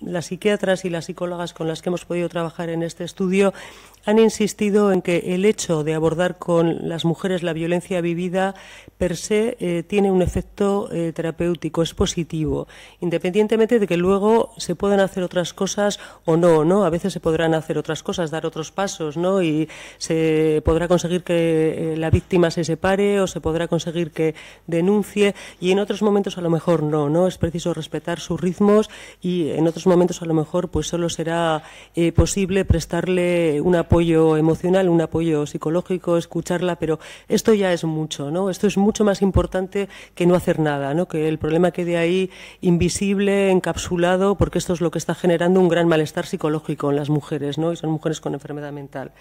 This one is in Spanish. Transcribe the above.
Las psiquiatras y las psicólogas con las que hemos podido trabajar en este estudio han insistido en que el hecho de abordar con las mujeres la violencia vivida per se eh, tiene un efecto eh, terapéutico, es positivo, independientemente de que luego se puedan hacer otras cosas o no, ¿no? A veces se podrán hacer otras cosas, dar otros pasos, ¿no? Y se podrá conseguir que eh, la víctima se separe o se podrá conseguir que denuncie y en otros momentos a lo mejor no, ¿no? Es preciso respetar sus ritmos y en otros momentos a lo mejor pues solo será eh, posible prestarle un apoyo emocional, un apoyo psicológico, escucharla, pero esto ya es mucho, ¿no? Esto es mucho más importante que no hacer nada, ¿no? Que el problema quede ahí invisible, encapsulado, porque esto es lo que está generando un gran malestar psicológico en las mujeres, ¿no? Y son mujeres con enfermedad mental.